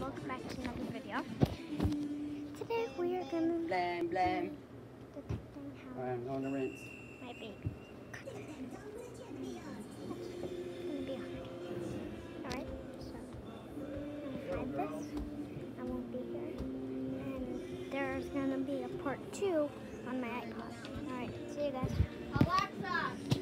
welcome back to another video. Today we are gonna Blam, blam. detecting how Alright, I'm going to rinse. my baby cut. It's gonna be hard. Alright, so I'm gonna hide this. I won't be here. And there's gonna be a part two on my iPod. Alright, see you guys. Alexa! Alexa!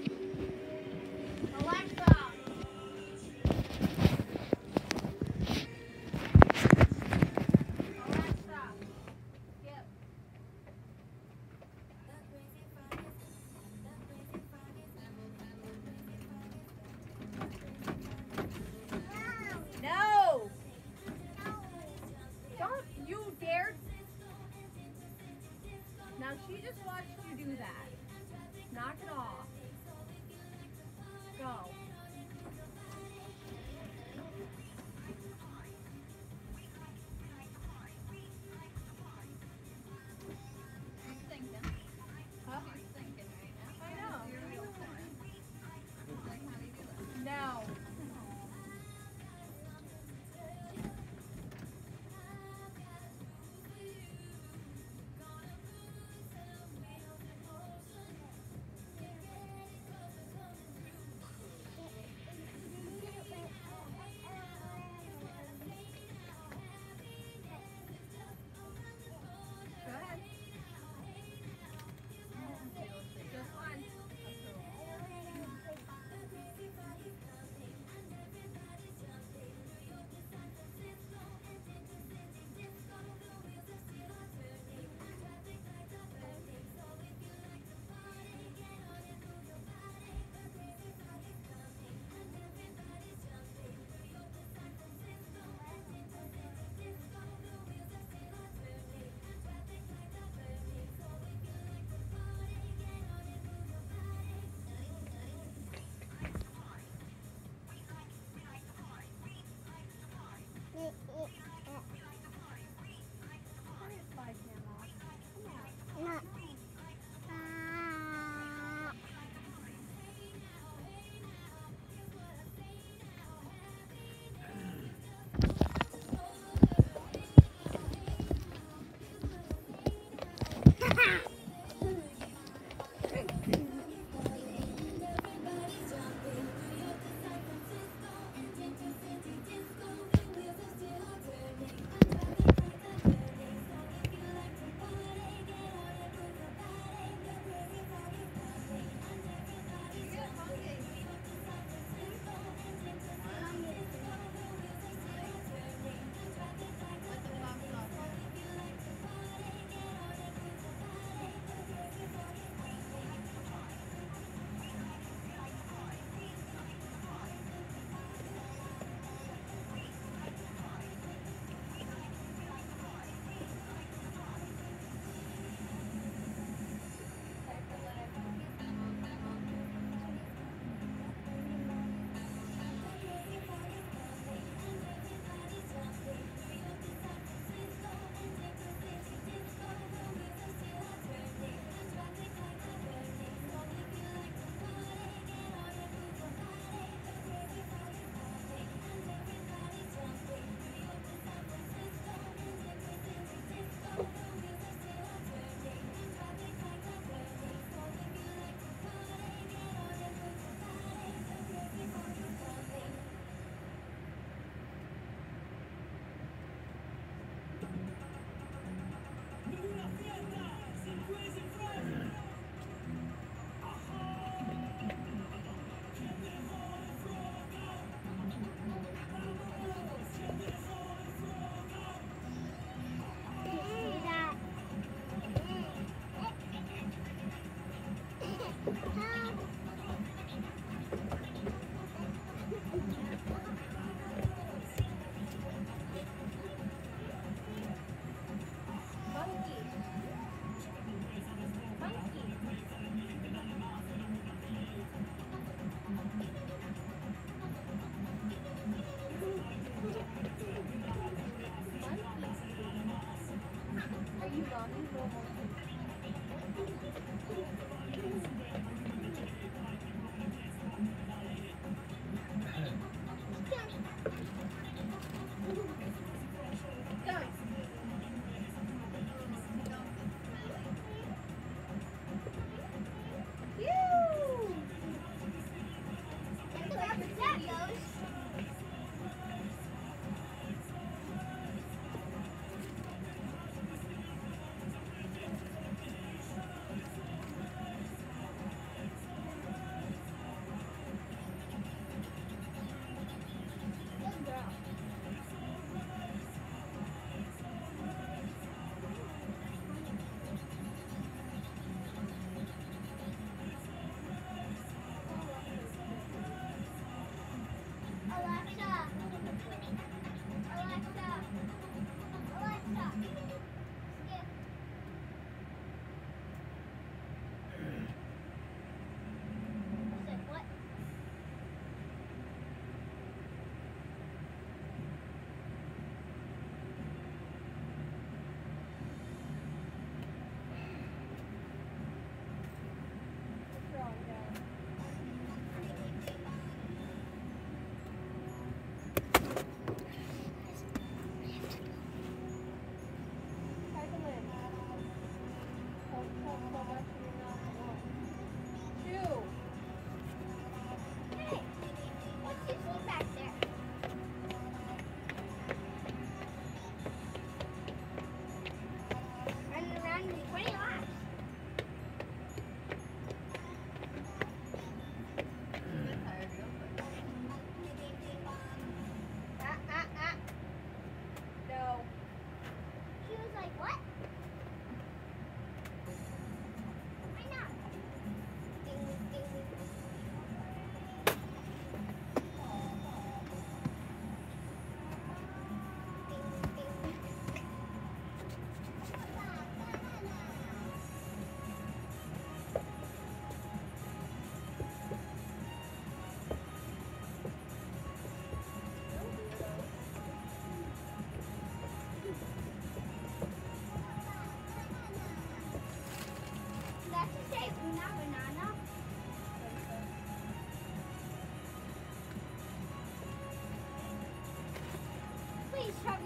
Hey,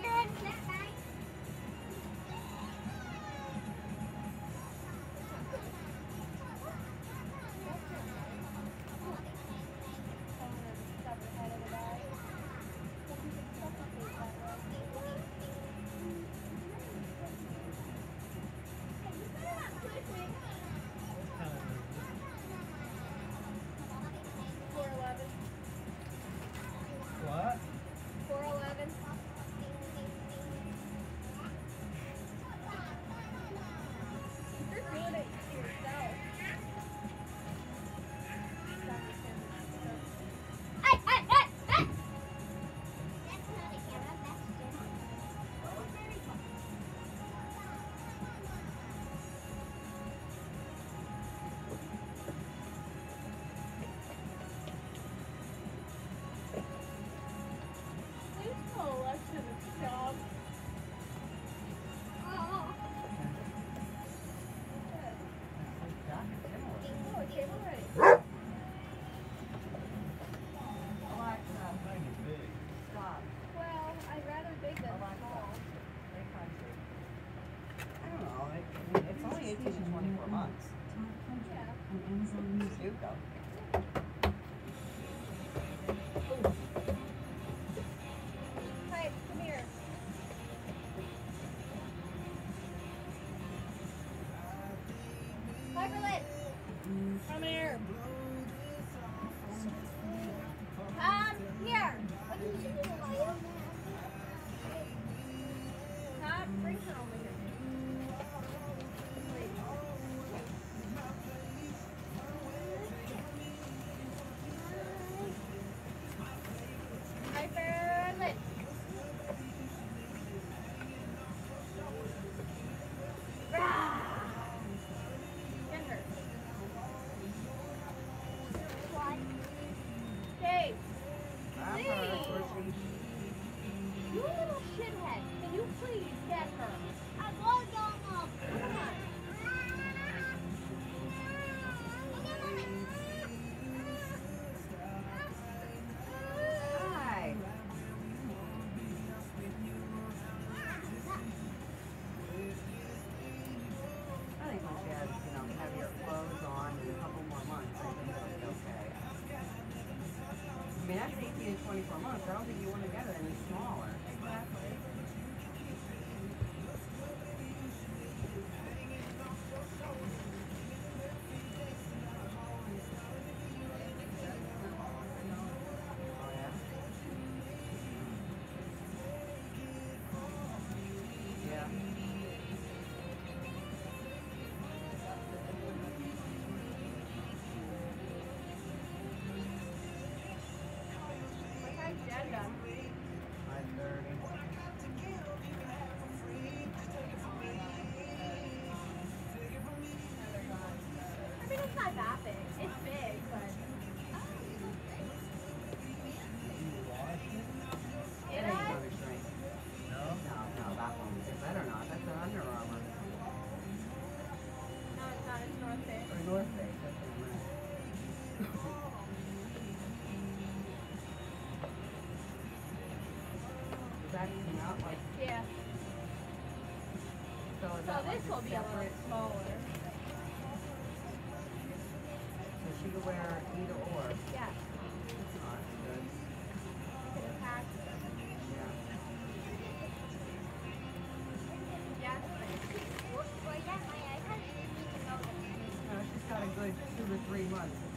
I don't think you three months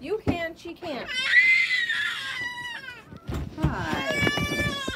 You can, she can't. Hi.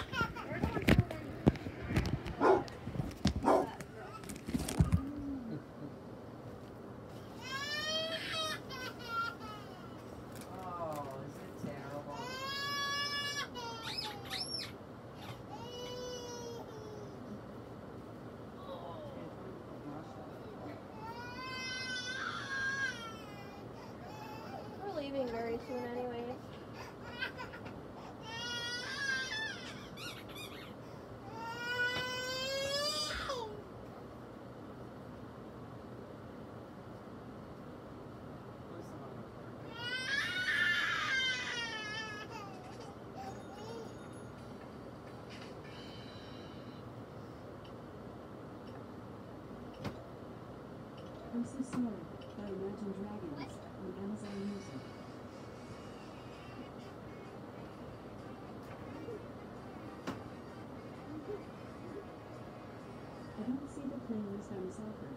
playing the same soccer.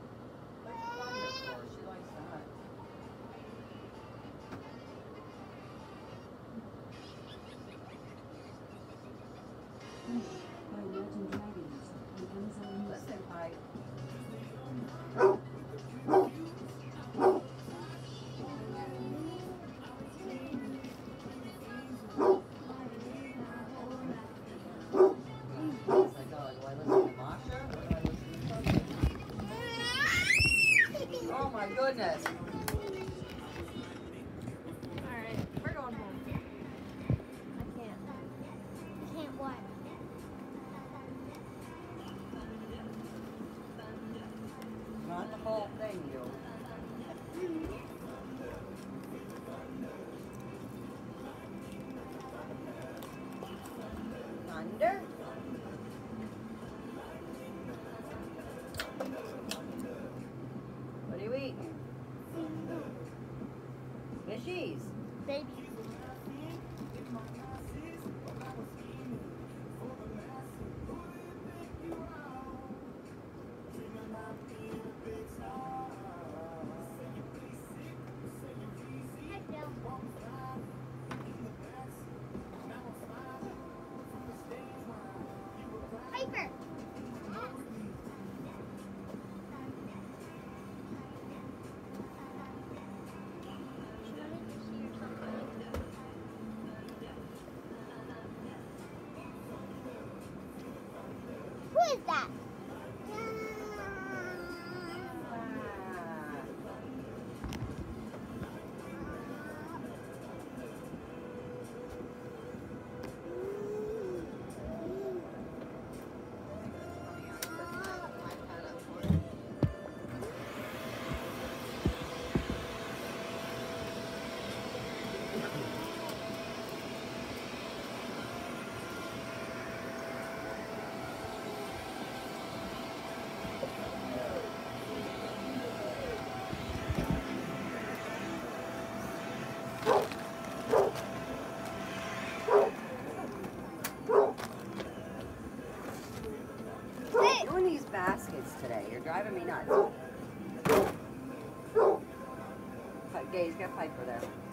gays got to pay for.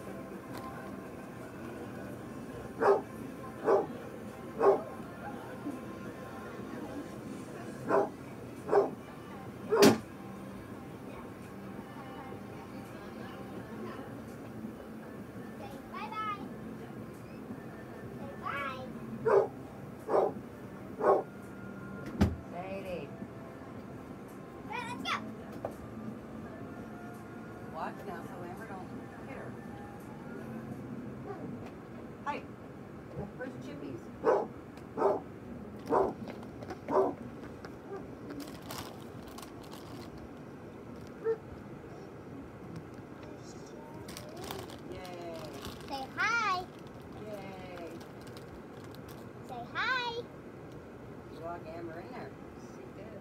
raw gamarina. She did.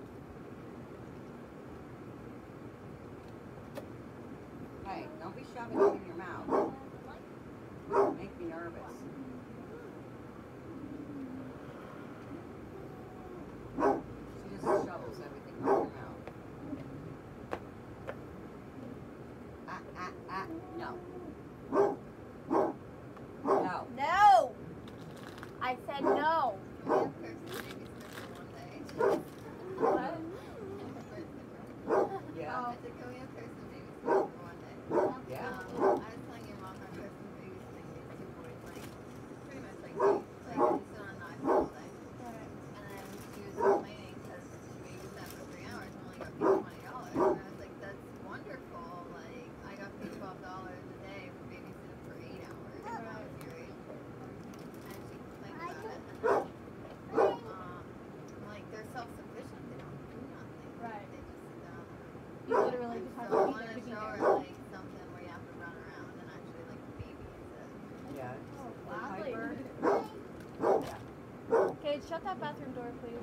Hey, don't be shoving it in your mouth. It'll make me nervous. She just shovels everything in your mouth. Ah, ah, ah, no. Oh, gladly. Okay, shut that bathroom door, please.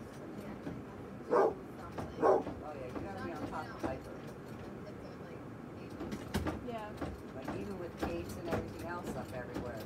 Oh, yeah, you gotta be on top of Piper. Yeah. Like, even with gates and everything else up everywhere.